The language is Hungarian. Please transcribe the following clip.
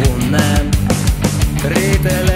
honnan? Rétel